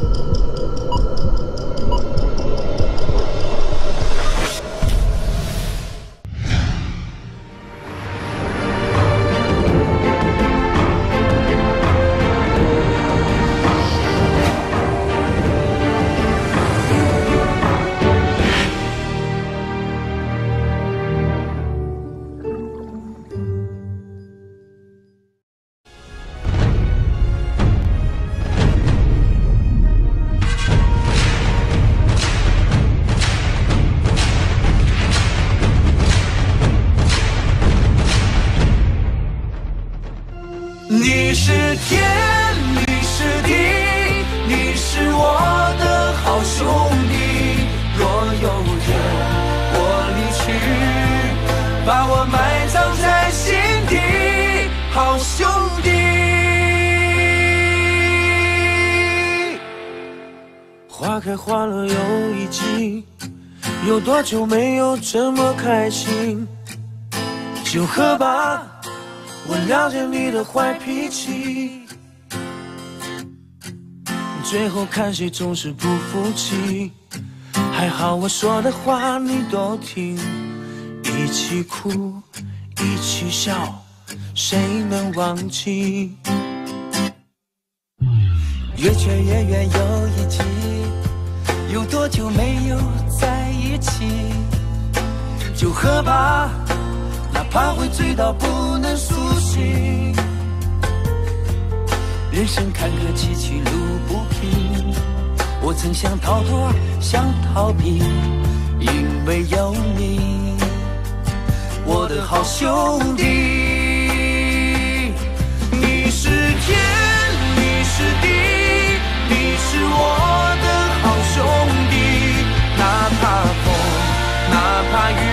你就没有这么开心？就喝吧。我了解你的坏脾气，最后看谁总是不服气。还好我说的话你都听，一起哭，一起笑，谁能忘记？越缺越远又一季，有多久没有在一起？就喝吧。哪怕会醉到不能苏醒，人生坎坷崎岖路不平，我曾想逃脱，想逃避，因为有你，我的好兄弟。你是天，你是地，你是我的好兄弟，怕雨。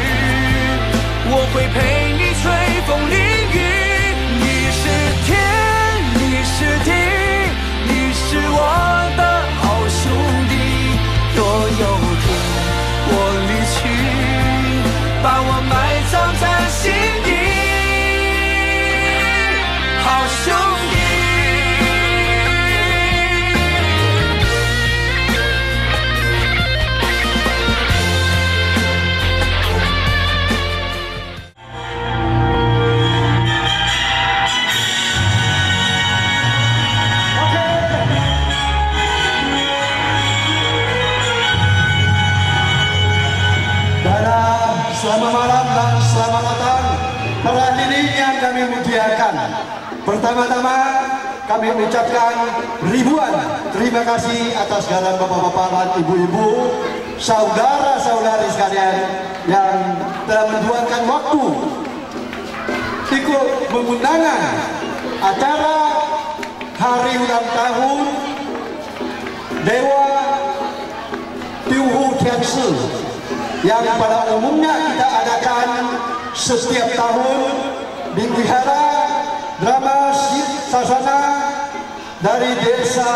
Pertama-tama kami mengucapkan ribuan terima kasih atas segala bapak-bapak dan ibu-ibu, saudara-saudari sekalian yang telah menduakan waktu ikut mengundangan acara hari ulang tahun Dewa Tiuhu Tiansi yang pada umumnya kita adakan setiap tahun di Wihara drama sasana dari desa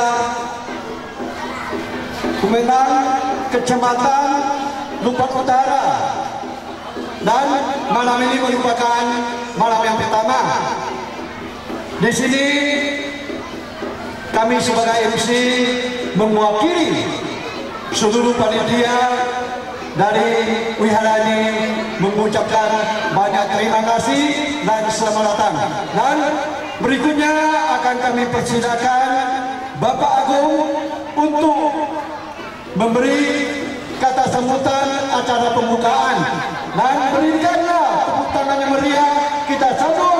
Kumenang, Kecamatan Lupak Utara. Dan malam ini merupakan malam yang pertama. Di sini kami sebagai MC mewakili seluruh panitia dari wihara ini mengucapkan banyak terima kasih dan selamat datang. Dan berikutnya akan kami persilakan Bapak Agung untuk memberi kata sambutan acara pembukaan dan berikanlah tepuk tangan yang meriah kita sambut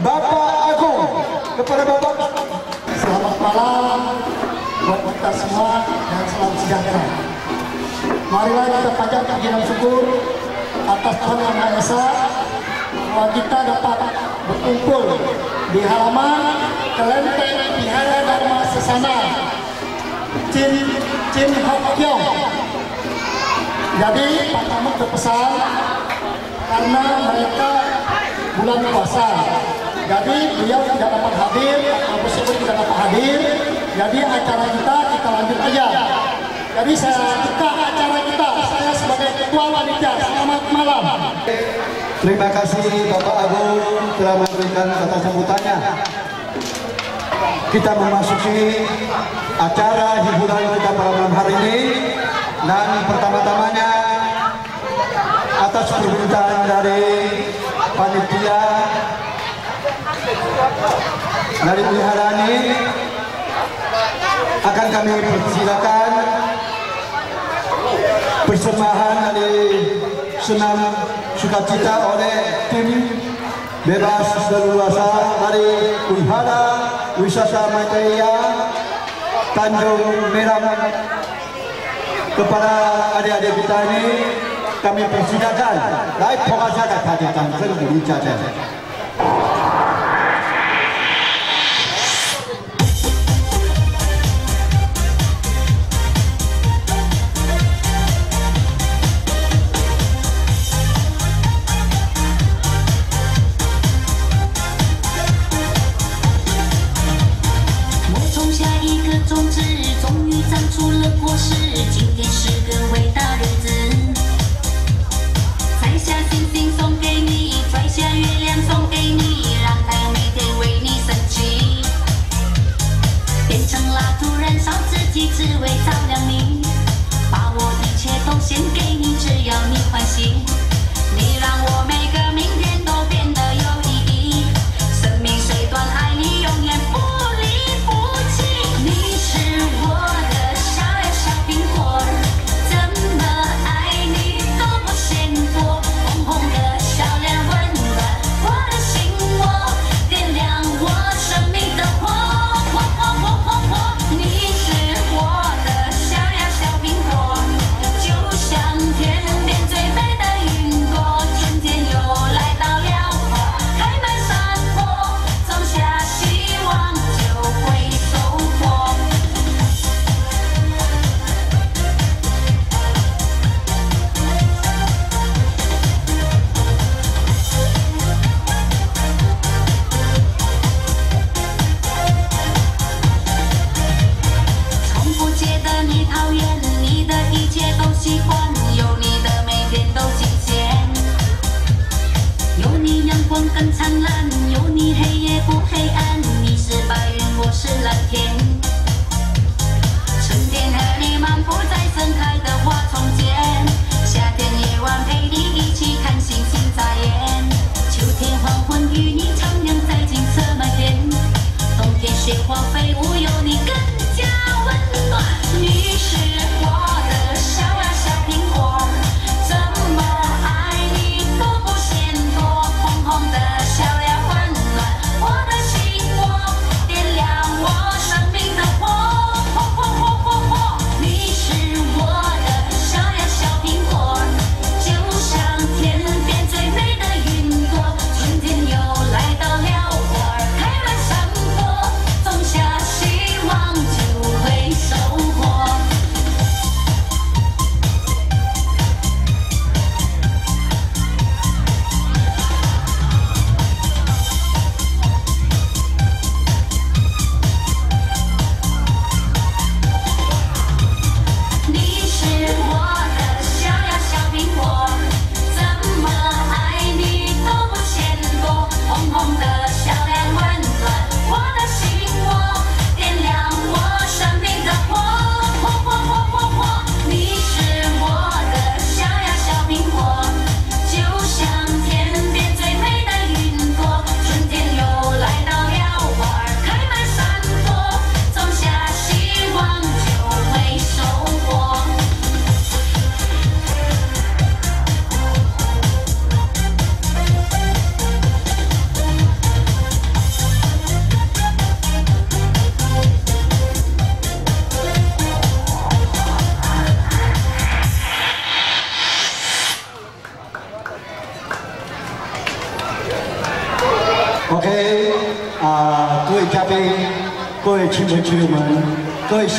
Bapak Agung kepada Bapak Selamat malam buat kita semua dan selamat sejahtera. Marilah kita panjatkan puji dan syukur atas Tuhan Yang Maha Esa bahwa kita dapat berkumpul di halaman kelenteng Vihara Dharma Sesana Chin Chin Hok Kiong. Jadi Pak Camat berpesan karena mereka bulan puasa. Jadi beliau tidak dapat hadir, Abu Sebut tidak dapat hadir. Jadi acara kita kita lanjut aja. Jadi saya buka acara kita, saya sebagai ketua wanita. Selamat malam. Terima kasih Bapak Agung telah memberikan kata sambutannya. Kita memasuki acara hiburan kita pada malam hari ini dan pertama-tamanya atas permintaan dari panitia dari wihara ini akan kami persilakan persembahan dari senam sukacita oleh tim bebas leluasa dari wihara wisata Maitreya Tanjung Meram kepada adik-adik kita ini kami persilakan 长出了果实今天是个伟大日子。摘下星星送给你拽下月亮送给你让太阳每天为你升起变成蜡烛燃烧自己只为照亮你。把我一切都献给你只要你欢喜。你让我每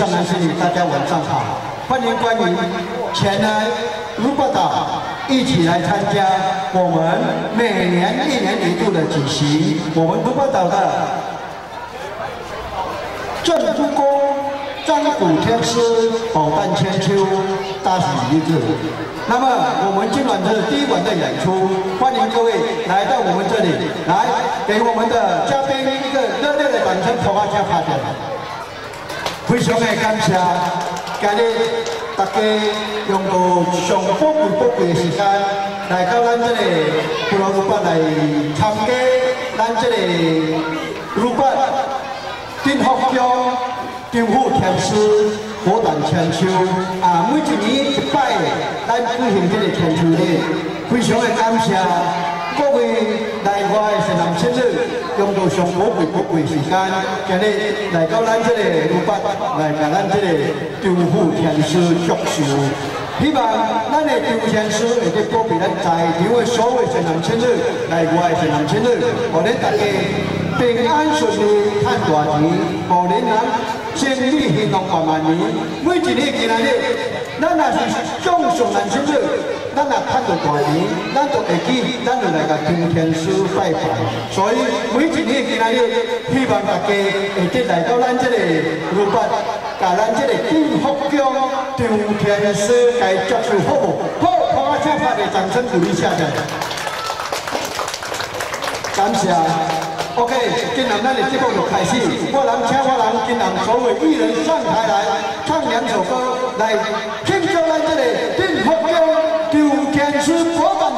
家。上南市大家晚上好，欢迎光临前来卢巴岛，一起来参加我们每年一年一度的举行，我们卢巴岛的镇珠宫占卜天师宝诞千秋大喜日子。那么我们今晚是第一晚的演出，欢迎各位来到我们这里，来给我们的嘉宾一个热烈的掌声，同大家发表。非常的感谢，今日大家用到上宝贵宝贵的时间来到咱这个布罗鲁班来参加咱这个鲁班金福江政府天师火诞千秋啊，每一年一摆，咱举行这个千秋日，非常的感谢。各位来外的善男信女，用到上宝贵宝贵时间，今日来到咱这个鲁班，来甲咱这个丈夫天师祝寿。希望咱的丈夫天师会去保庇咱在场的所有善男信女，来外善男信女，互恁大家平安顺利，赚大钱，互恁人千里兴隆万万年。每一日今日，咱也是众善男信女。咱若看到大年，咱就会记，咱就来个天天师拜拜。所以每一年今日，希望大家会得来到咱这个路八，甲咱这个金福江天天师该接受好无？好，我请拍个掌声鼓励下下。感谢。OK，今日咱的节目就开始。我人请我人，今日所有艺人上台来唱两首歌，来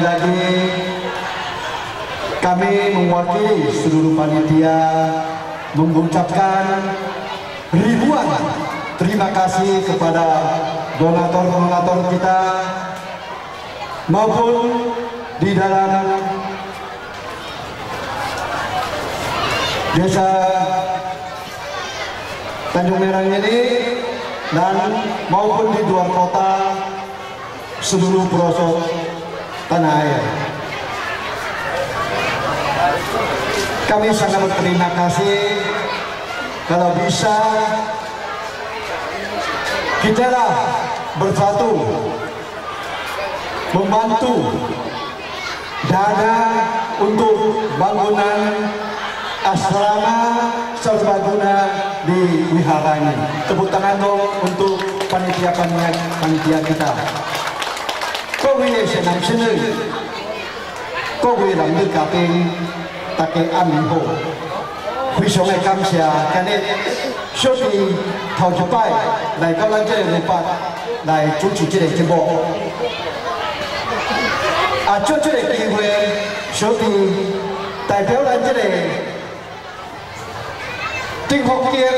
sekali lagi kami mewakili seluruh panitia mengucapkan ribuan terima kasih kepada donator-donator kita maupun di dalam desa Tanjung Merah ini dan maupun di luar kota seluruh pelosok tanah. Kami sangat berterima kasih kalau bisa kita bersatu membantu dana untuk bangunan asrama serbaguna di wihara ini. Tepuk tangan dong untuk panitia panitia kita. 各位先男女，各位男女嘉宾，大家暗暝好，非常的感谢今日小弟头一摆来到咱这个舞班来主持这个节目。啊，借这个机会，小弟代表咱这个丁福建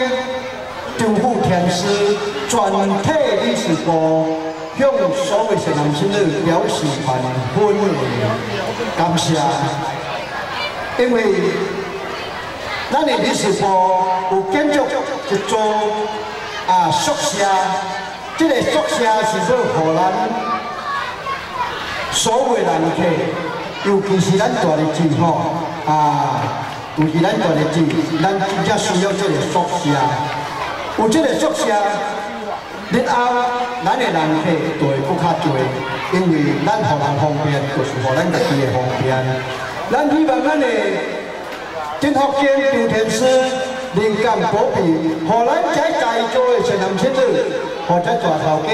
政府天师全体理事部。向所有的男信女表示万分的感谢，因为咱的理事部有建筑一座啊宿舍，这个宿舍是做荷咱所有人客，尤其是咱大日子吼啊，尤其咱大日子，咱真正需要这个宿舍，有这个宿舍。日后，咱的人客就会更较多，因为咱互人方便，就是互咱家己的方便。咱希望咱的金福建张天师灵感保庇，互咱在在座的善男信女，或者大头家，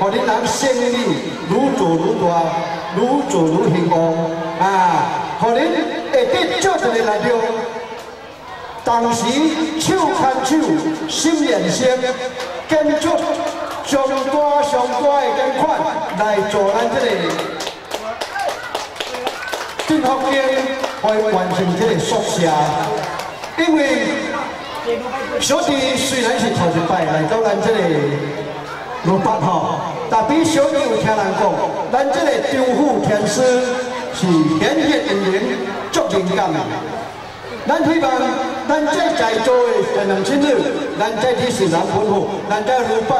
互恁人生意愈做愈大，愈做愈兴旺啊！互恁下底少一个力量，同时手牵手，心连心，建筑。上大上大的捐款来助咱这个政福建来完成这个宿舍，因为小弟虽然是头一摆来到咱这个罗北吼，但比小弟有听人讲，咱这个政府天师是显血引灵、足灵感的。咱希望咱这在座的善男信女，咱这里是人本户，咱这罗北。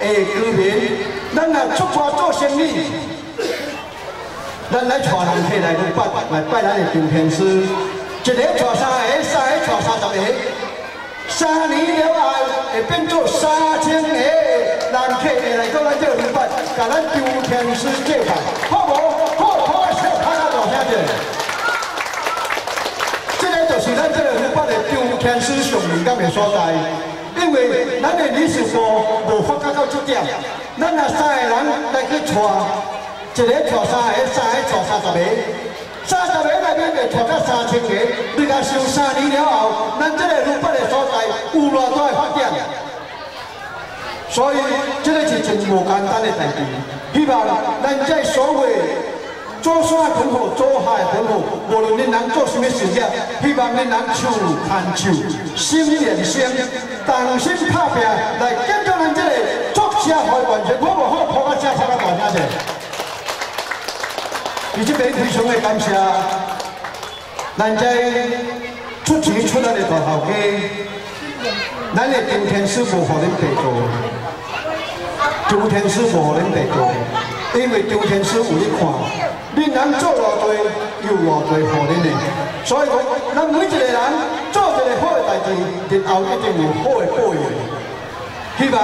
诶，居民，咱若出发做生意，咱来带人客来拜来拜咱的张天师，一个带三个，三个带三十个，三年了后会变做三千个人客会来到咱这里拜，甲咱张天师祭拜，好无？好，好，小拍下大声者。咱这个礼拜的张天师上敏感的所在。因为咱的理事部无发觉到这点，咱若三个人来去带，一个带三个，三个带三十个，三十个内面会带到三千个，你甲想三年了后，咱这个路北的所在有偌大的发展？所以这个是真无简单的代志。希望咱在所有做山很好，做海很好，无论恁人做什么事业，希望恁人手牵手，心连心，同心拍拼，来建造咱这个作社会完全好不好？破个社会个大家者。以这边非常的感谢，咱在出钱出来的大头家，咱的周天师傅和恁地做，周天师傅和恁地做，因为周天师傅你看。恁人做偌多，有偌多互恁的，所以讲，咱每一个人做一个好的代志，日后一定有好的报应。希望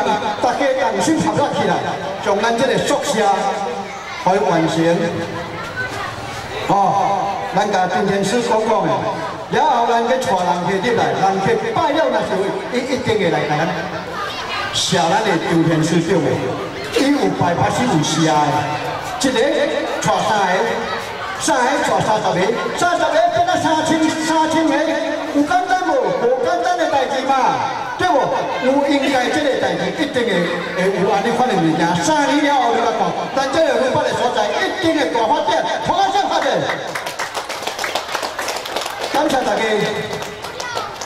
大家同心合作起来，将咱这个宿舍可以完成。哦，咱甲张天师讲讲的，然后咱去带人客入来，人客拜了那时候，一一定会来甲咱谢咱的周天师长的，伊有排八是有谢的。一个带三个，三个带三十个，三十个变到三千三千个，有简单无？无简单的代志嘛，对不？有应该这个代志一定会会有安尼款的物件。三年了后你来看，咱这个五百的所在一定会大发展，同样发展。感谢大家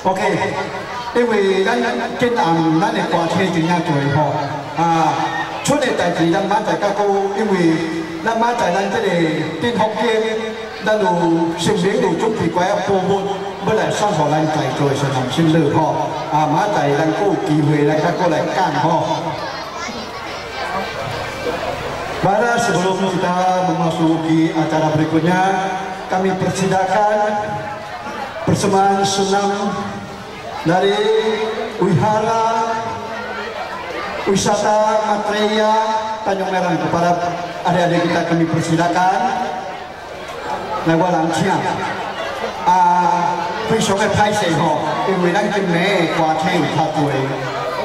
，OK。因为咱今暗咱的歌车真正多吼，啊，出的代志咱明仔较高，因为。咱马在咱这个顶福建，咱有成名有准备几啊部分，要来送互咱在座的男性乐吼。啊，马在咱有机会来再过来干吼。Pada sebelum kita memasuki acara berikutnya, kami persilakan persembahan senam dari Wihara Wisata Matreya Tanjung Merah. Kepada adik-adik kita kami persilakan. Lewa Langcia A ah, Prisoke Pai eh, Seho Iwi Langcia Me Kwa Teng Tatui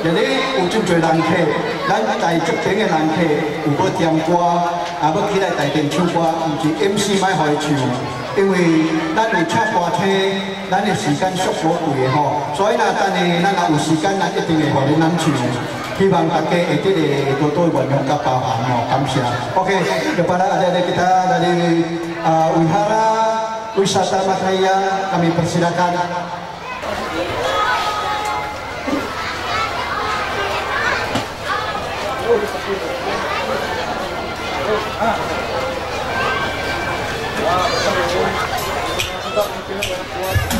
Jadi Ujung Jui Langcia 咱台足顶的人客有要点歌，啊，要起来台顶唱歌，毋是 MC 卖互伊唱，因为咱会唱歌听，咱的时间足宝贵的吼，所以呢，等下咱若有时间，咱一定会互恁咱唱。希望大家会得个多多运用甲包涵哦，感谢。OK，就把咱阿爹的吉他拿来，啊，维哈拉，维沙达马泰亚，咱们 persilakan。啊！啊！啊！啊！啊！啊！啊！啊！啊！啊！啊！啊！啊！啊！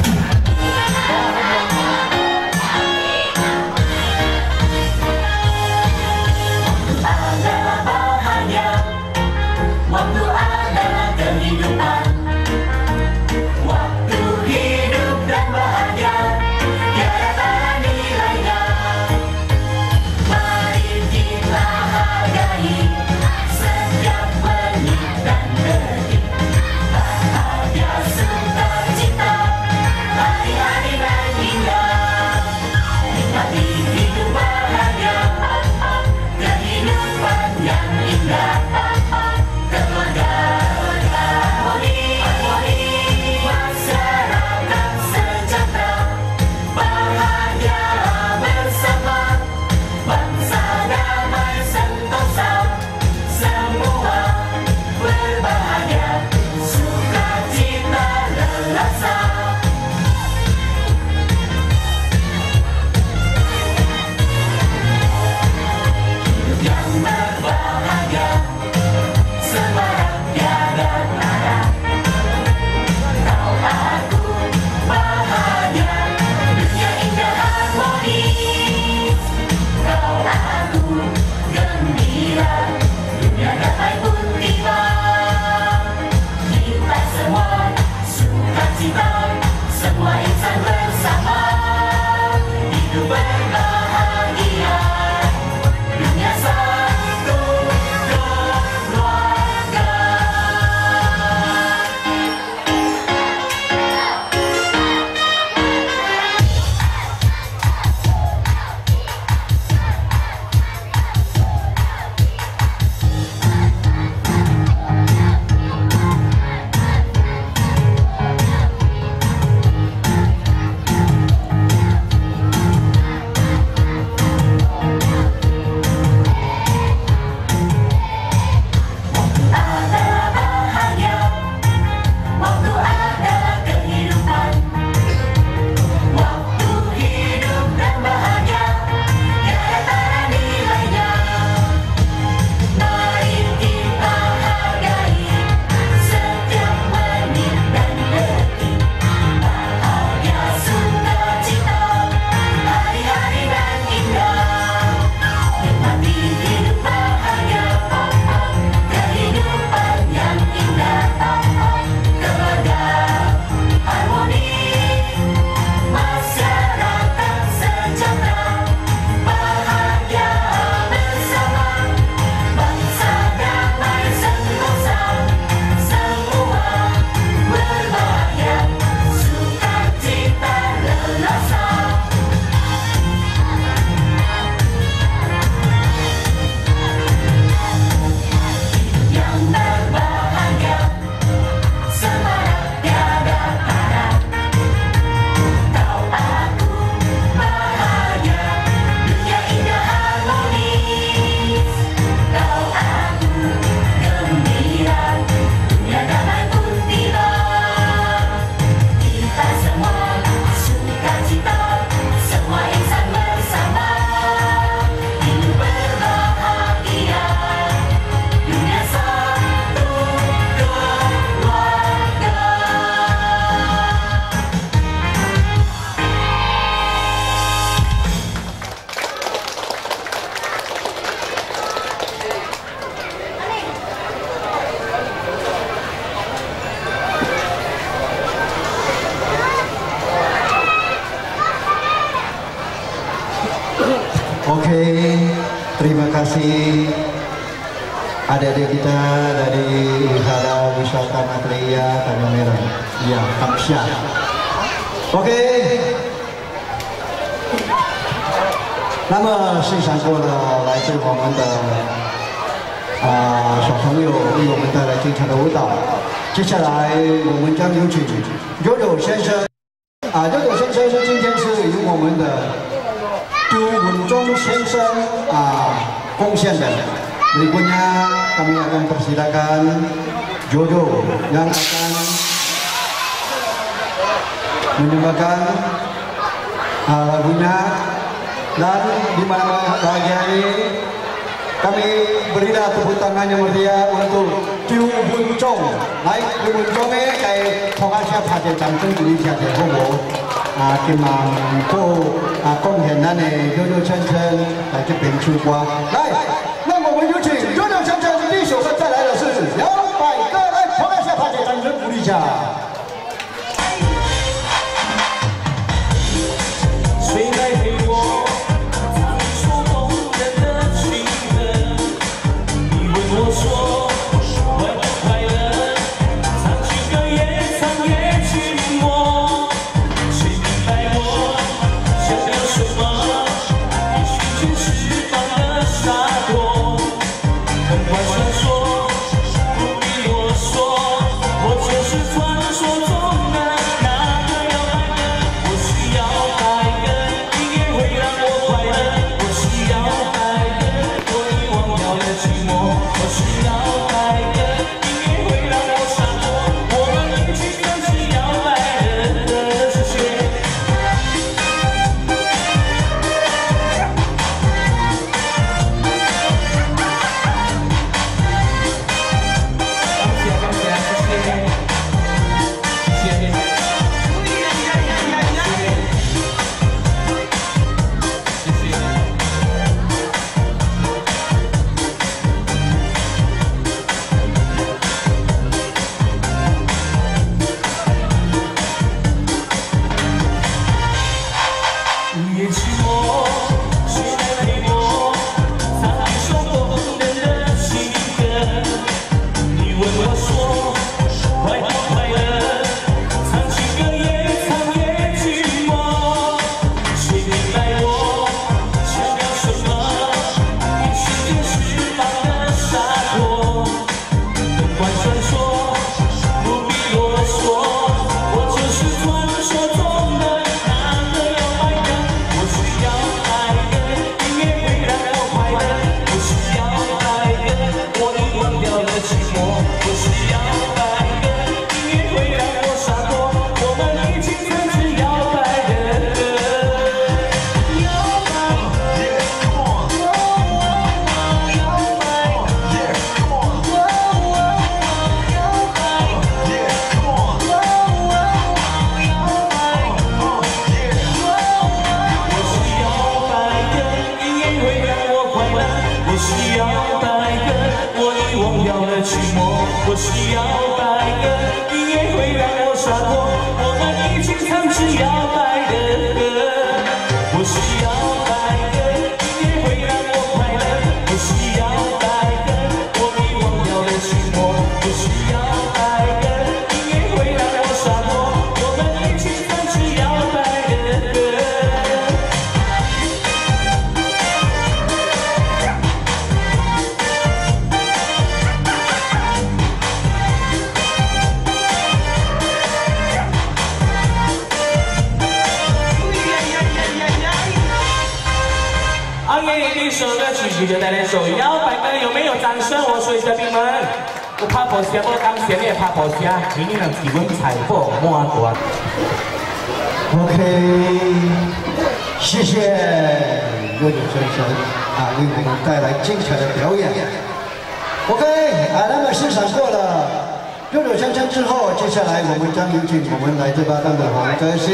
我们来自巴丹的黄泽星，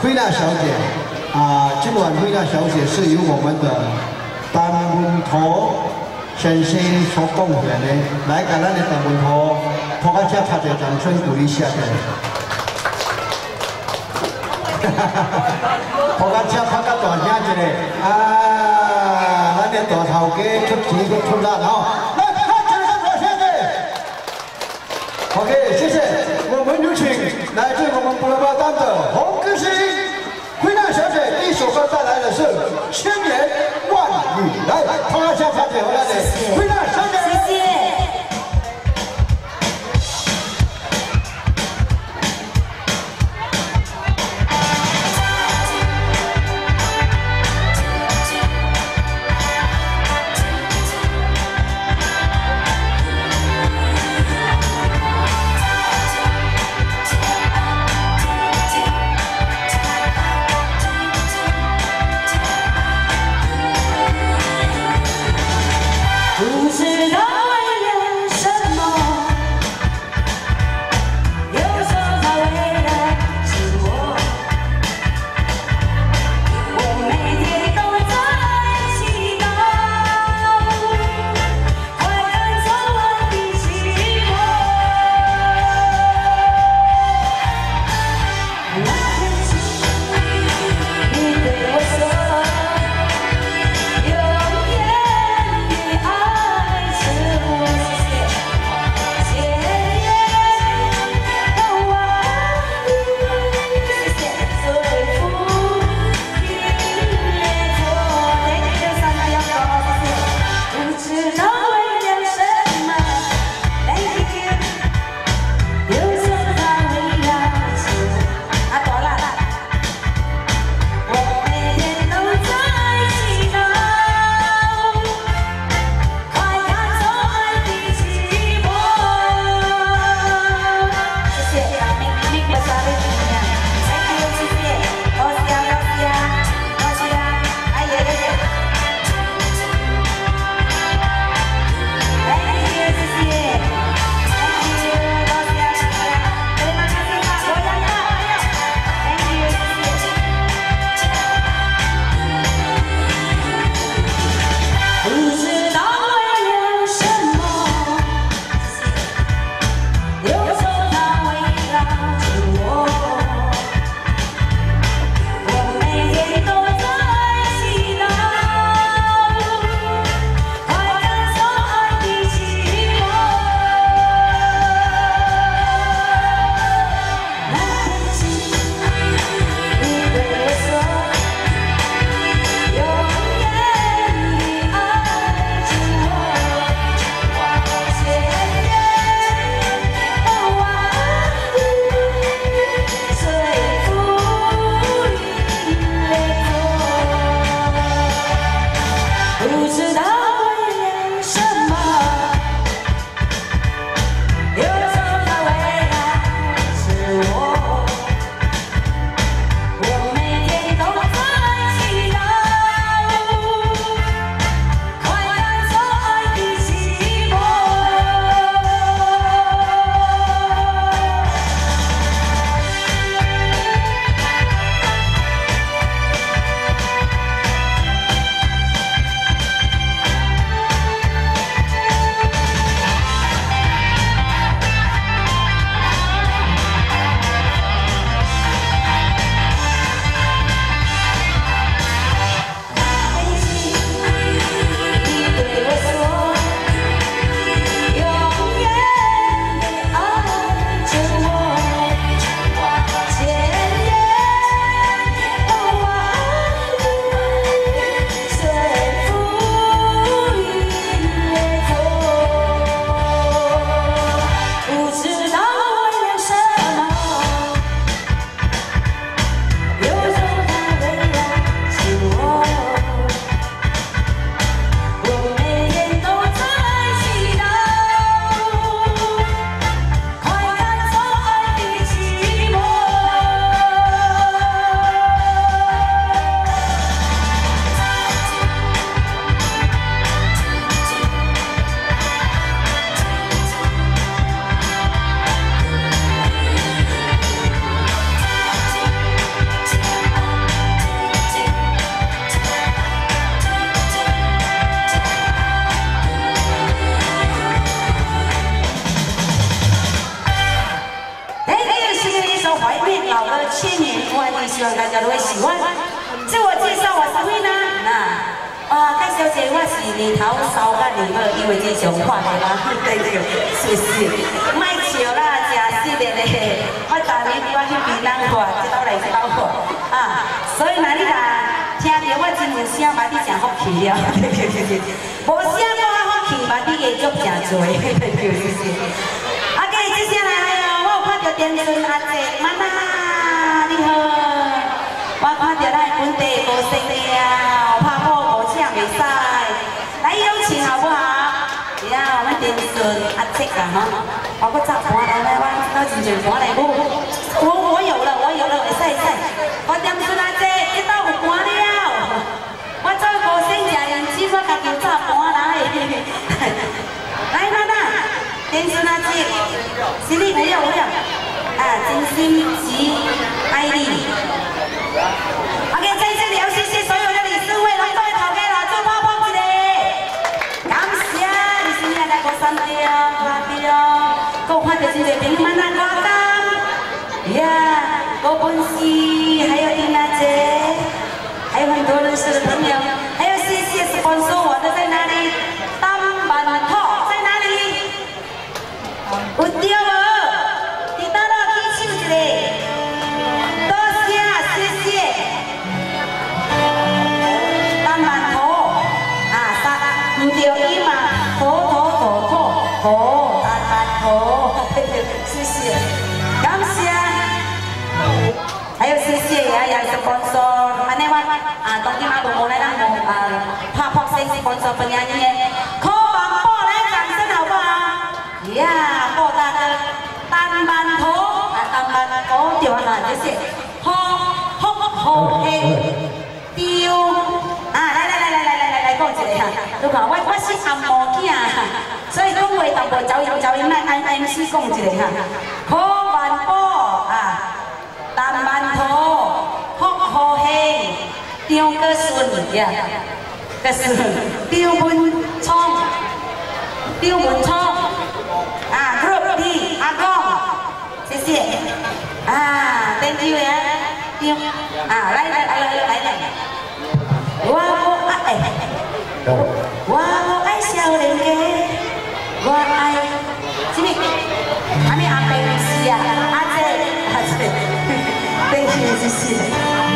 菲娜小姐啊，今晚菲娜小姐是由我们的丹文陀先生所贡献的，来给那里丹文陀，托大家拍点掌声鼓励一下的。托大家拍个大声一点，啊，那点大头哥出钱出力哦。们布拉巴当的红歌星惠娜小姐，第一首歌带来的是《千言万语》，来，同样向小姐回来的惠娜小姐。我本师，还有丁娜姐，还有很多认识的朋友，还有谢谢 sponsor 我。啊，到底阿公来当什么？怕怕，再四个人做扮耶。波。啊！来来。走音走音，麦麦 MC 讲一下。好万波啊，谭万涛，好好嘿。张个孙呀，个孙，张文聪，张文聪，啊，好的，阿哥，谢谢，啊，等几位啊，张，啊，来来来来来。来，我我爱，我我爱小林哥，我爱，什么？阿妹阿妹，是呀，阿姐阿姐，等几位谢谢。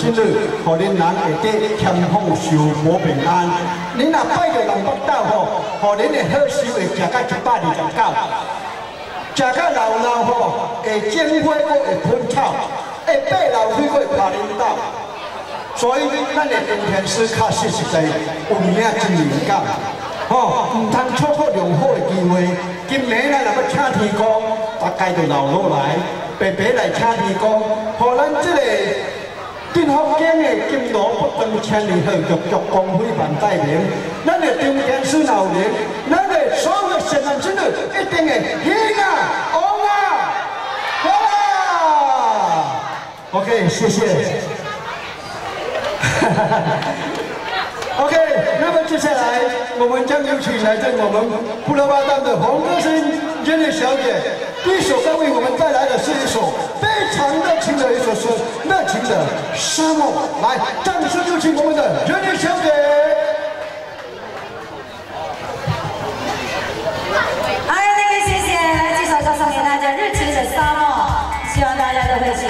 之旅，互恁人会得天福寿保平安。你若拜着龙王斗吼，互恁的好寿会食到一百二十九，食到老老吼会种花，佫会喷草，会爬楼梯，佫会爬恁斗。所以咱的龙天师确实实在有名真灵感，吼、哦，唔通错过良好的机会。今年咱若要请天公，大概就老落来，白白来请天公，互咱这个。天的金锣，不等千里鹤，玉玉光辉万带领。咱的中天是老人，咱的所有的新人子女，一定要赢啊！红啊！OK，谢谢。OK，那么接下来我们将有请来自我们布罗巴当的黄歌声音乐小姐。第一首歌为我们带来的是一首非常热情的一首诗，热情的沙漠。来，掌声有请我们的热烈小姐。哎，那个谢谢，来这首歌送给大家，《热情的沙漠》，希望大家都会喜欢。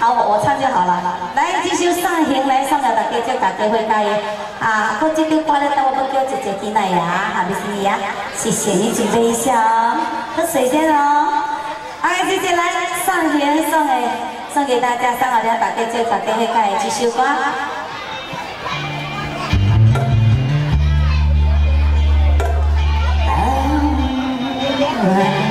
好，我我唱就好了。来，继续上行来上了，大家叫大家会开爷啊，过这个关了，我们叫姐姐进来呀，还没是呀？谢谢你准备一下哦，喝水先哦。哎，姐姐来来上行送给送给大家，上好了，大家叫大家会开爷继续关。Right.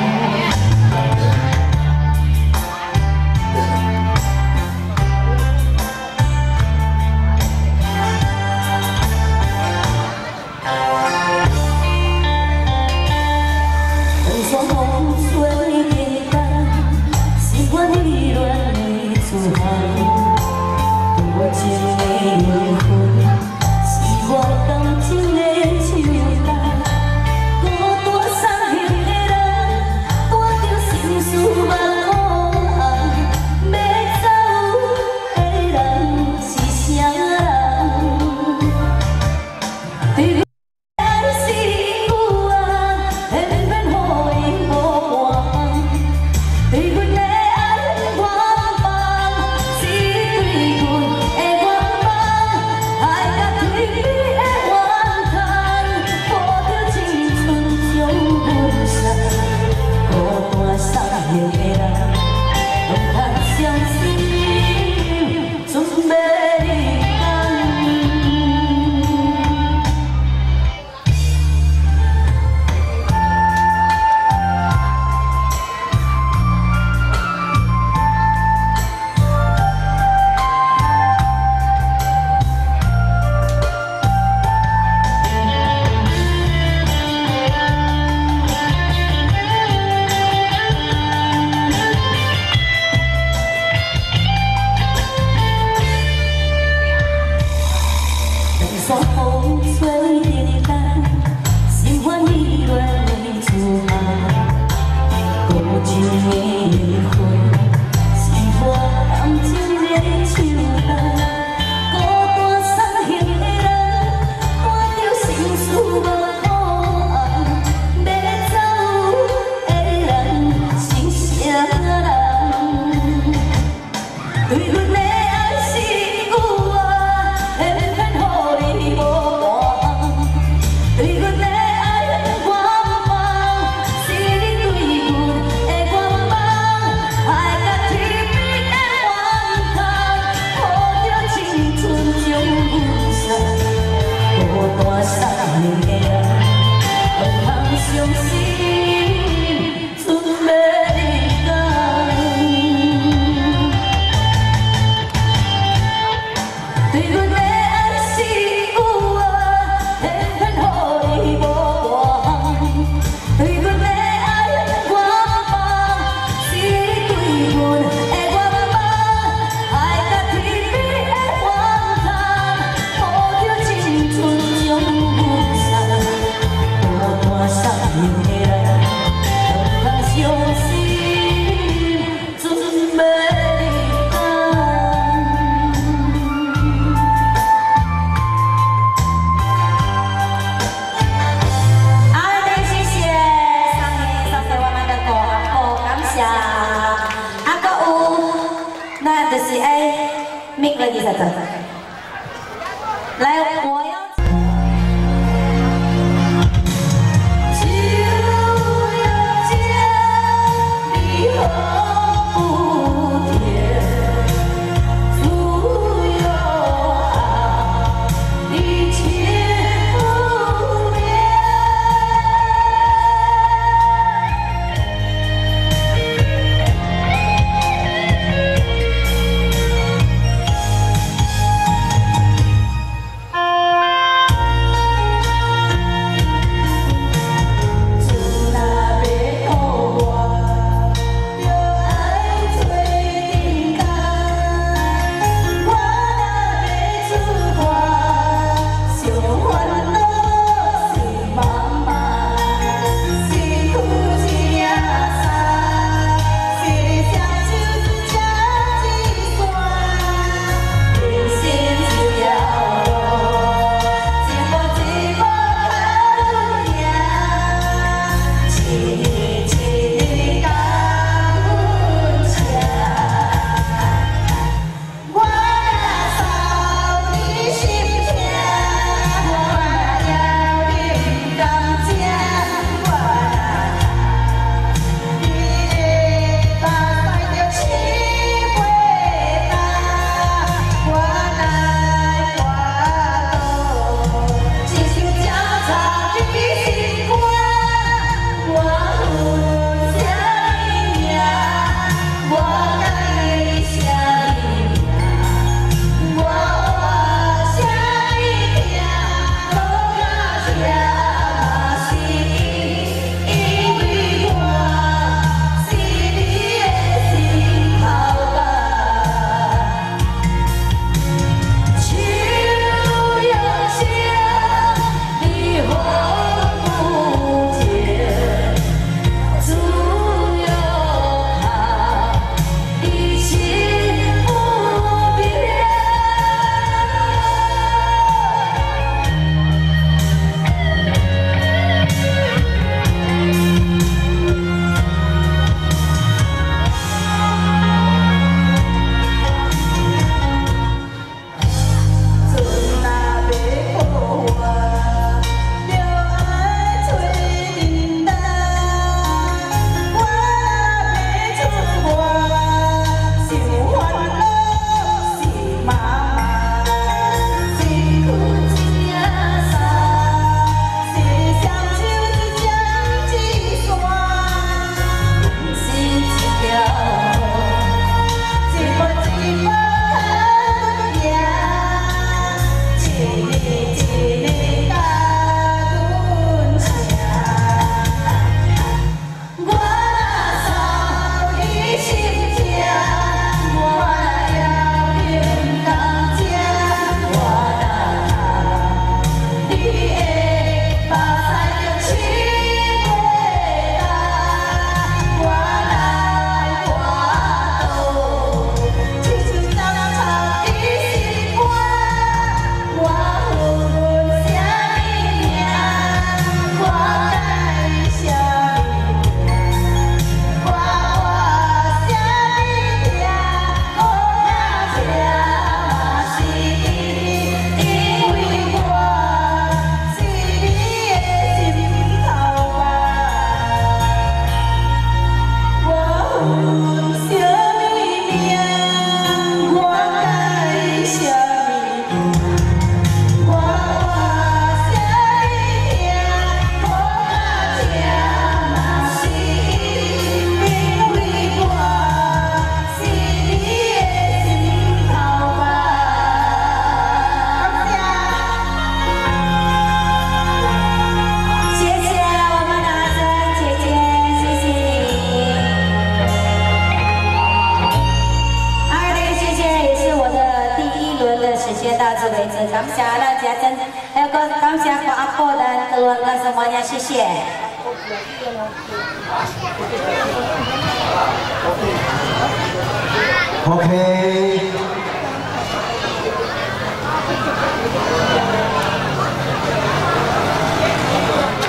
OK。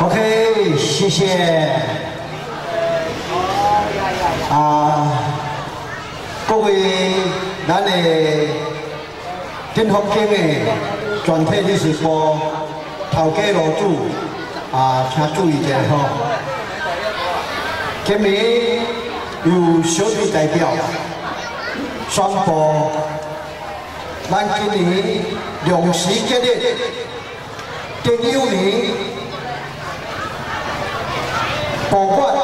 OK，谢谢。啊，各位咱的金福建的全体理事部头家楼主啊，请注意一下吼。今年由小组代表宣布，咱今年龙时节日丁酉年报馆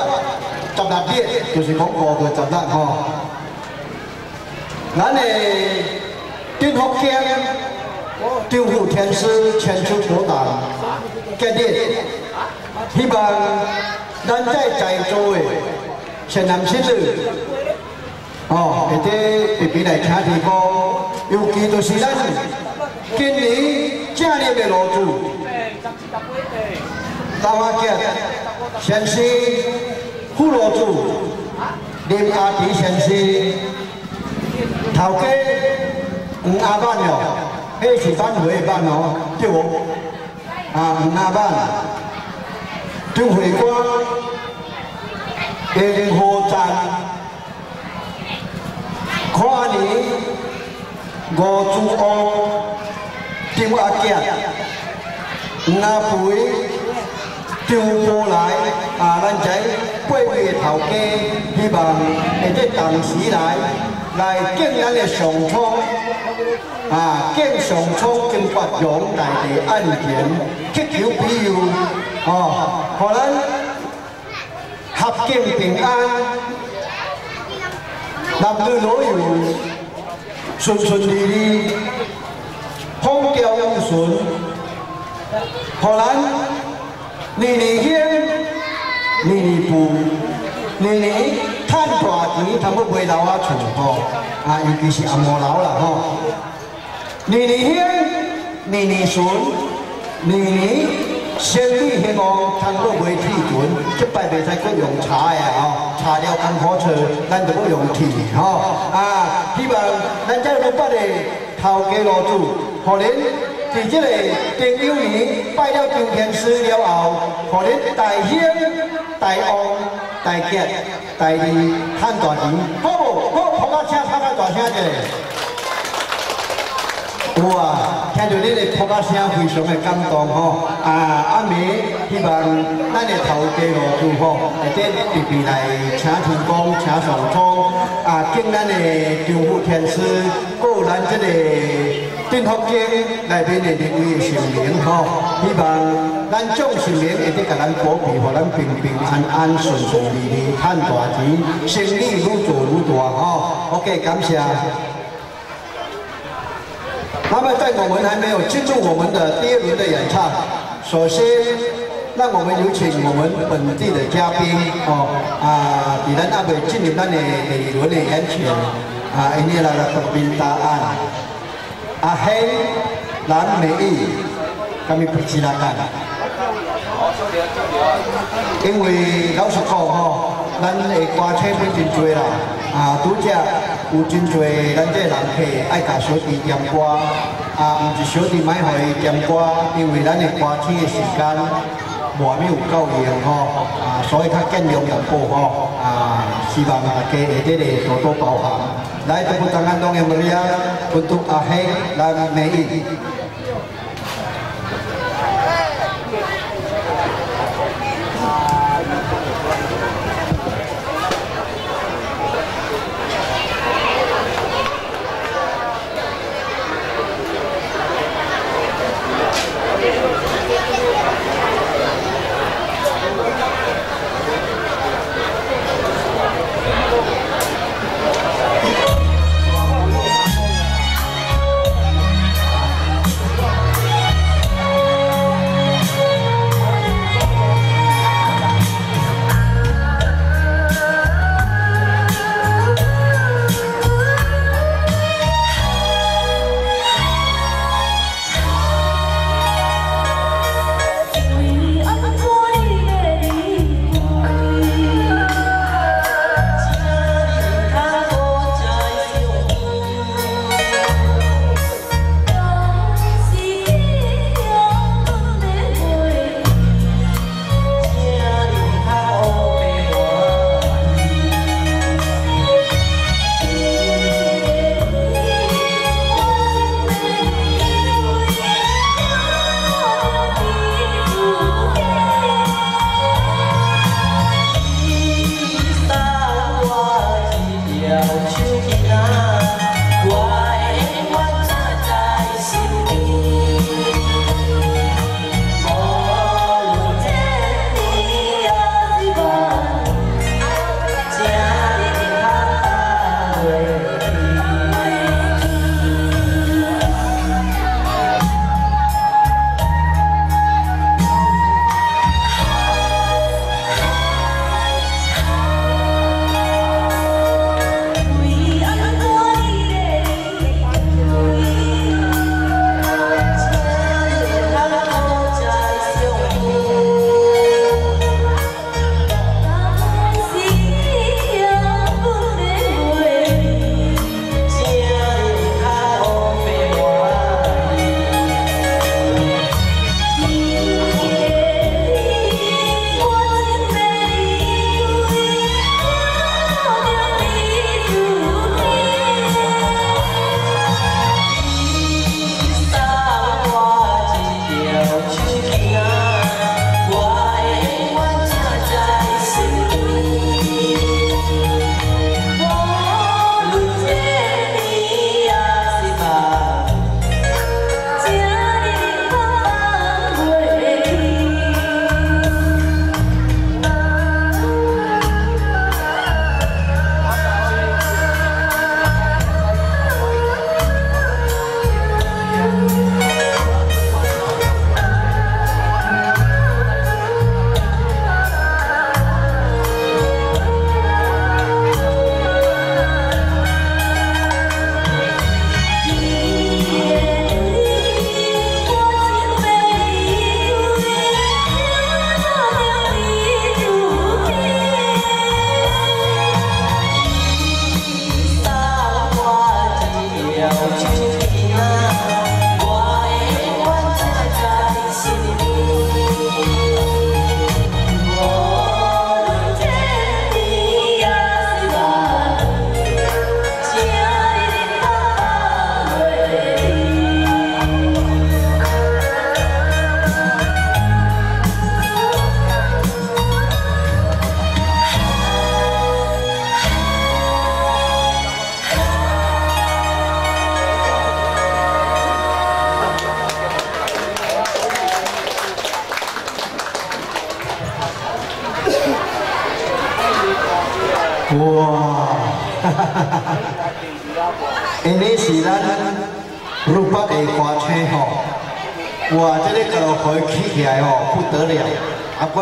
十六日，就是讲五月十六吼。咱的丁福建政府天师千秋博堂节日，希望咱在在座的善男信女，哦，或者特别来请地方，尤其就是咱今年正日的罗主，大华杰先生副罗主林阿迪先生，头家黄阿板哦，迄是反回板哦，对无？啊，黄阿板。张会官、莲河站、跨年、吴祖欧、张阿杰、吴阿培、张波来啊，咱在八月头家，希望会在同时来来敬咱的上苍啊，敬上苍敬发扬大地安全，祈求庇佑哦，互咱合境平安， 남들 노유 순순들이 홍대양순 호란 니니현 니니부 니니 탄토아니 담보부에 나와 전포 아 이것이 아무 나오라고 니니현 니니순 니니 生理希望通过袂铁船，即摆袂使搁用茶的吼，茶了工火车，咱就搁用铁吼。啊，希望咱这六百个头家老主，互恁伫即个丁酉年拜了张天师了后，互恁大兴、大旺、大吉、大利、赚大钱，好无？好，拍到声，拍到大声者。有啊，听到你的哭啊声，非常的感动吼。啊，暗暝希望咱的头家老主吼，会得特别来请天公，请上苍，啊，敬咱的丈夫天师，还有咱这个镇福经内面的六位神明吼，希望咱众神明会得甲咱保庇，互咱平平安安、顺顺利利，赚大钱，生意愈做愈大吼。OK，感谢。那么，在我们还没有进入我们的第二轮的演唱，首先让我们有请我们本地的嘉宾哦啊，伫咱阿未进入咱的第二轮的演唱啊，因为来了特别答案，阿黑蓝美意，咁咪不知啦干。因为老实讲吼，咱的歌车本真多啦，啊，拄则有真侪咱这人客爱甲小弟点歌，啊，毋是小弟买互伊点歌，因为咱的歌天的时间外面有够用吼，啊，所以较见量淡薄吼，啊，希望大家会得咧多多包涵。来，tepuk tangan dong yang meriah untuk Aheng dan Mei.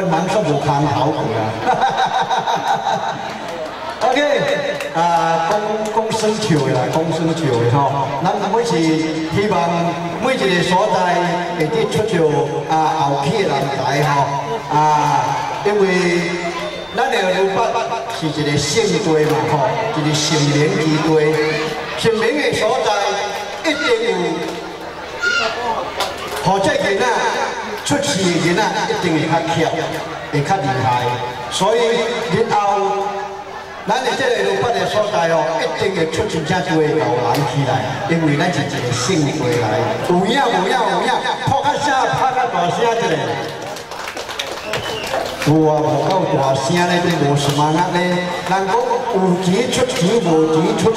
啊，阮人煞无空头啊。OK，啊，公公生笑啦，讲生笑的吼，咱每是希望每一个所在会得出招啊后起的人才吼，啊，因为咱的鲁北是一个圣地嘛吼，一个圣明之地，圣明的所在一定有，好这囡仔出世的囡仔一定会较巧，会较厉害，所以日后。咱的这个鲁北的所在哦，一定会出真正多的牛人起来，因为咱是一个圣地来，有影有影有影，拍较声，拍较大声一个。有啊，无够大声咧，你无什么啊咧。人讲有钱出钱，无钱出力，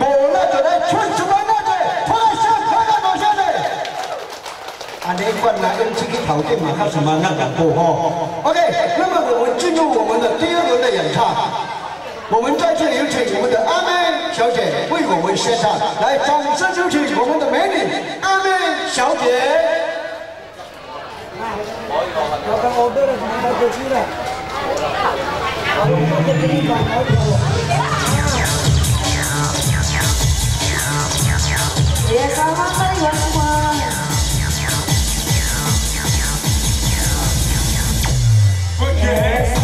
无力就来出什么力咧？拍较声，拍较大声咧。安尼管来用这个条件嘛，较什么那两步吼。OK，那么我们进入我们的第二轮的演唱。我们再次有请我们的阿妹小姐为我们献唱，来，掌声有请我们的美女阿妹小姐。也上满满阳光。Yes.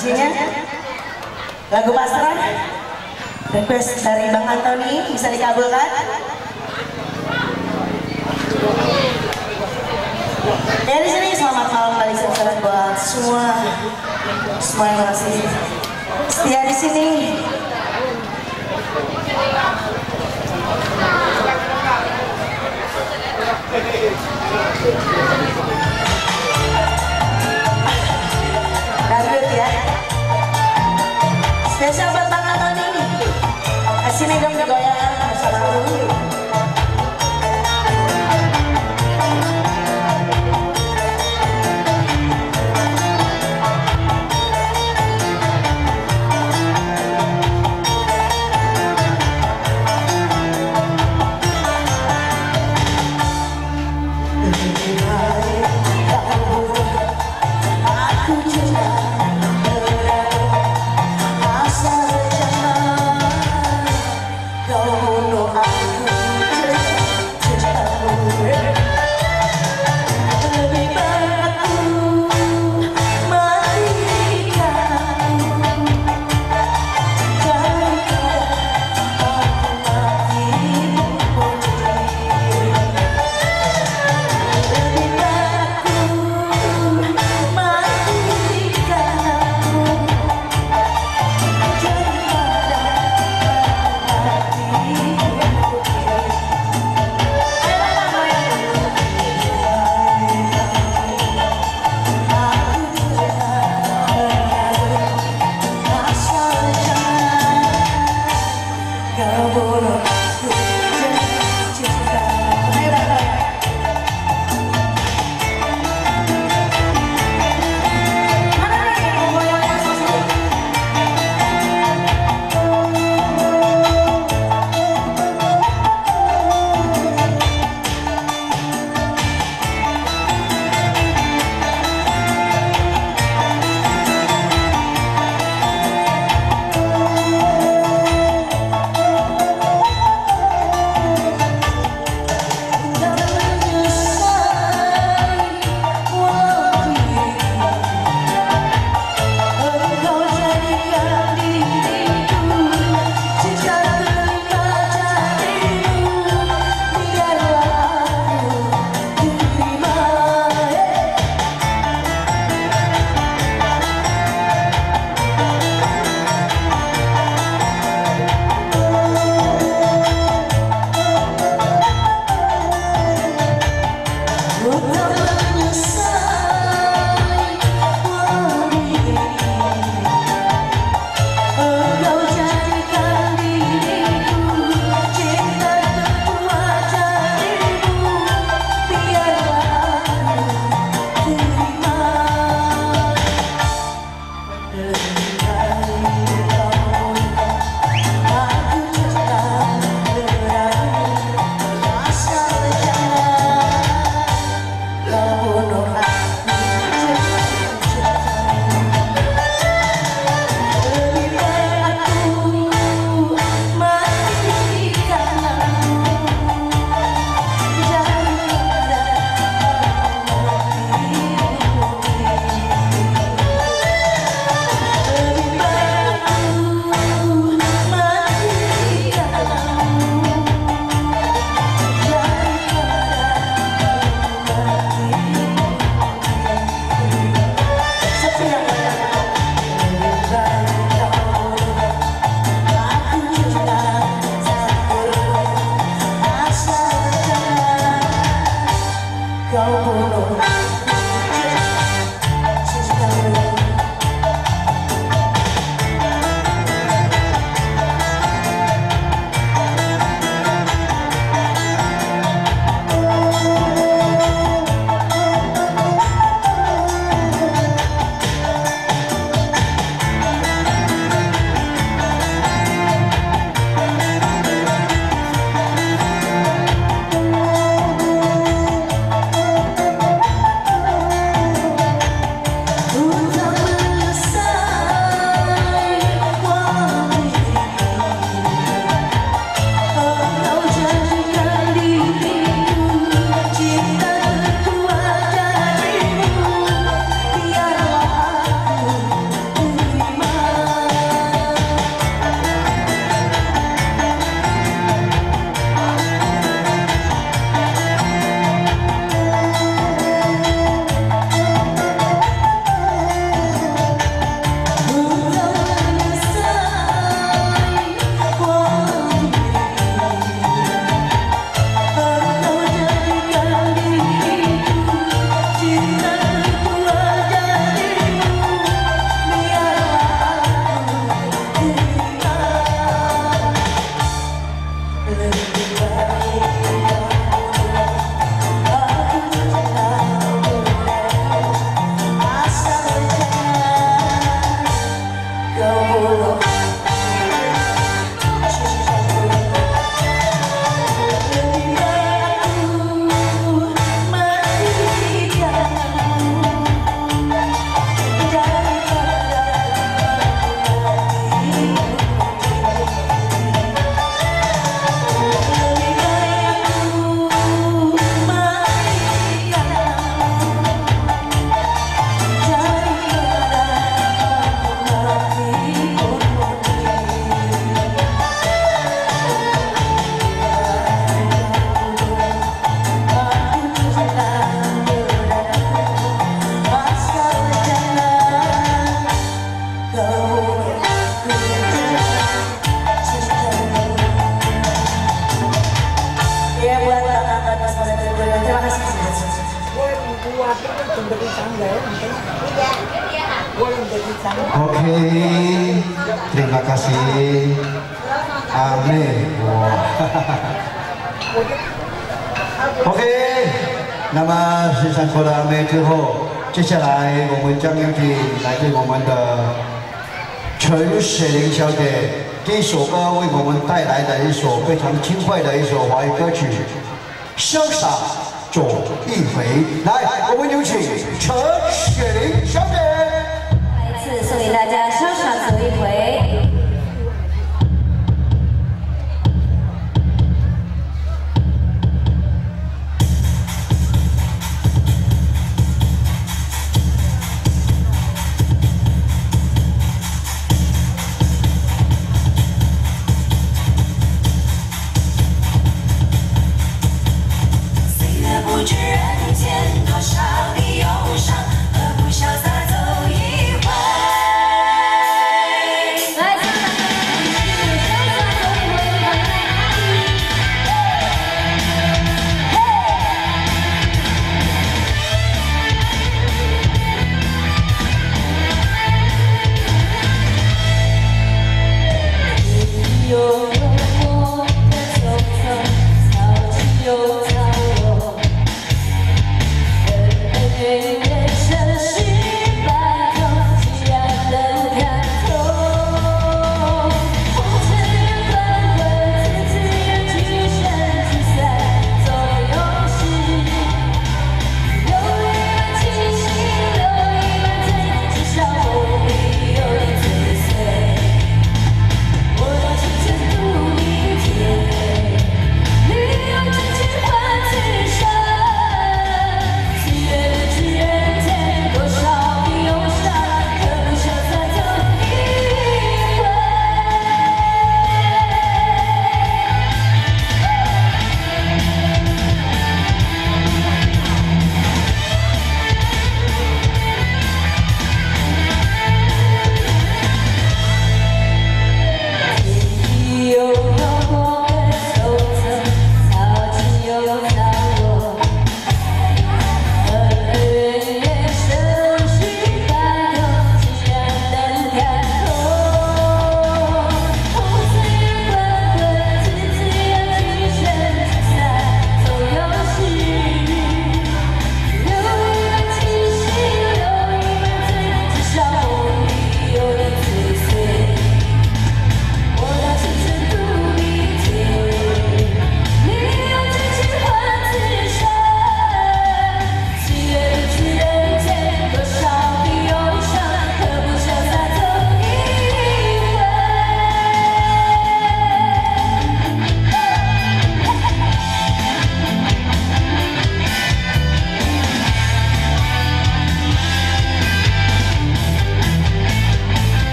Lagu pasrah request dari Bang Antoni bisa dikabulkan? Ya di sini selamat malam balik salam buat semua semua yang masih setia di sini. Sini dong digoyang bersama